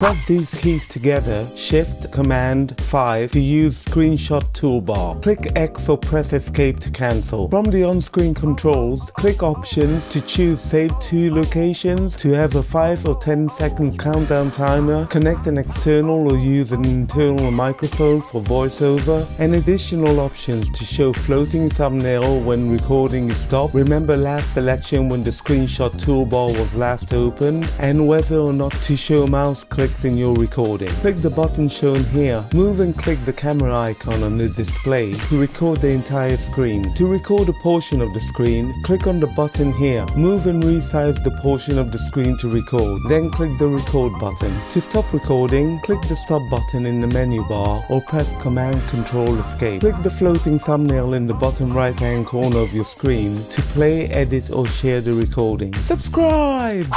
Press these keys together, Shift, Command, 5 to use Screenshot toolbar. Click X or press Escape to cancel. From the on-screen controls, click Options to choose Save to locations to have a 5 or 10 seconds countdown timer, connect an external or use an internal microphone for voiceover, and additional options to show floating thumbnail when recording is stopped. Remember last selection when the Screenshot toolbar was last opened, and whether or not to show mouse click clicks in your recording. Click the button shown here. Move and click the camera icon on the display to record the entire screen. To record a portion of the screen, click on the button here. Move and resize the portion of the screen to record. Then click the record button. To stop recording, click the stop button in the menu bar or press Command Control Escape. Click the floating thumbnail in the bottom right hand corner of your screen to play, edit or share the recording. Subscribe!